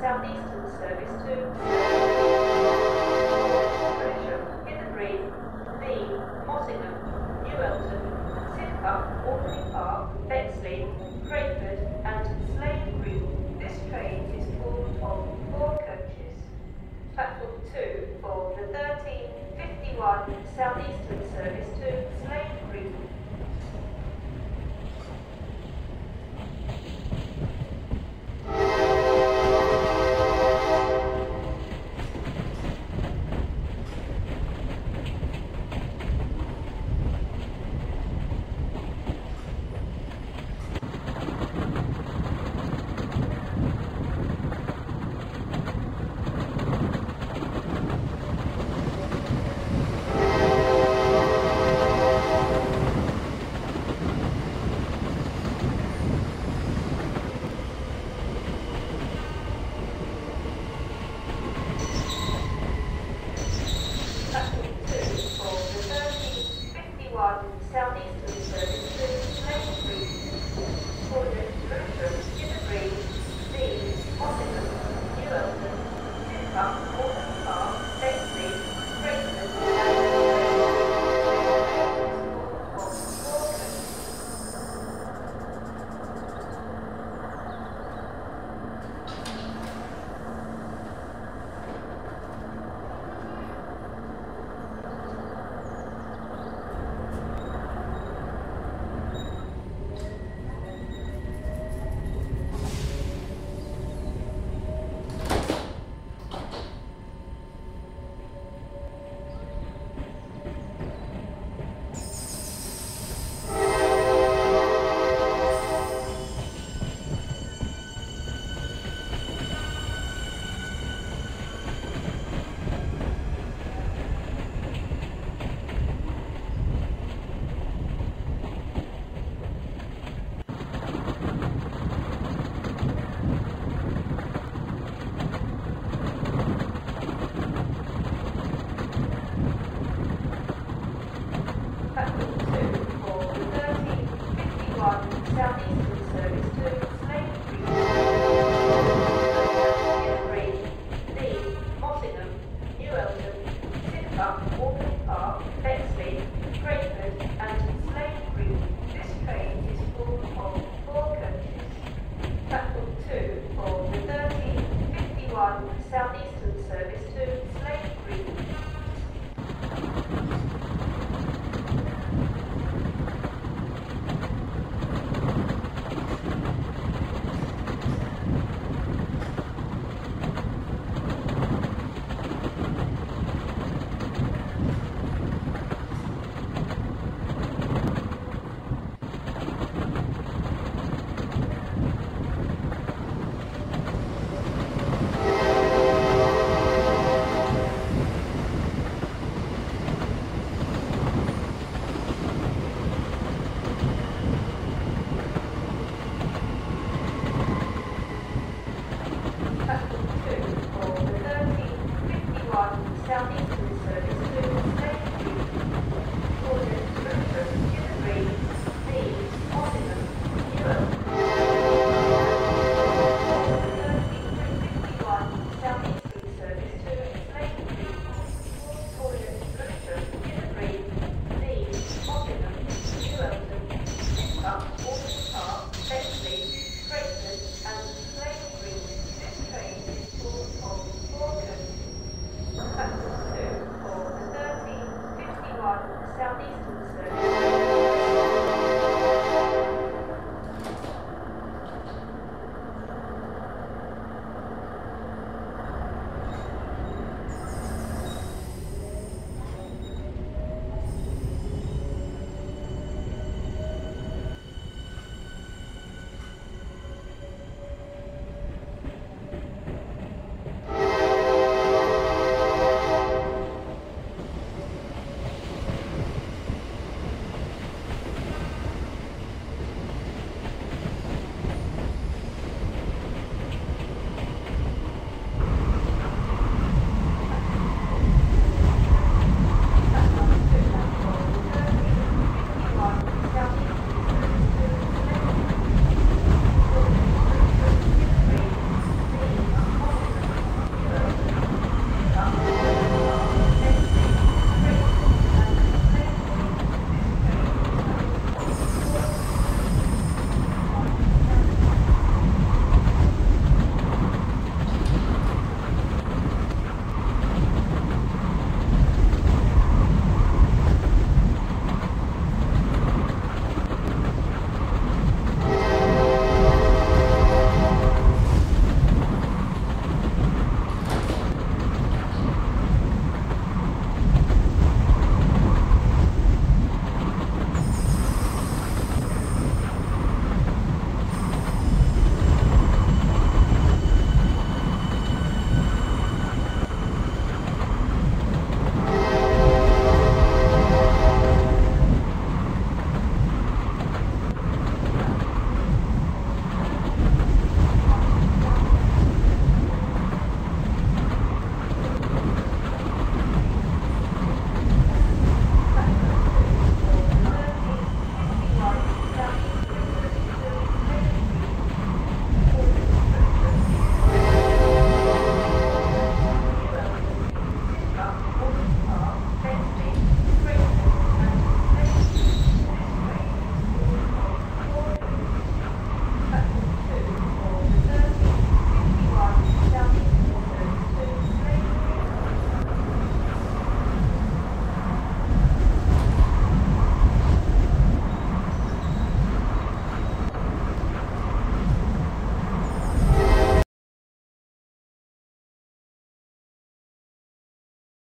Southeastern service to Gresham, Hither Green, Dean, Mottingham, New Eltham, Sidcup, Albany Park, Bexley, Crayford and Slade Green. This train is full of four coaches. Platform 2 for the 1351 Southeastern service to Slade Green. Platform 2 for the 1351 Southeastern Southeastern Service to Slade Green.